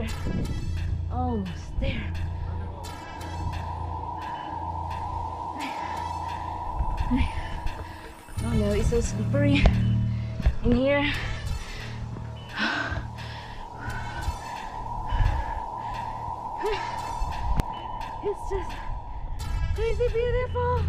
there. Almost there. Oh no, it's so slippery in here. It's just crazy beautiful.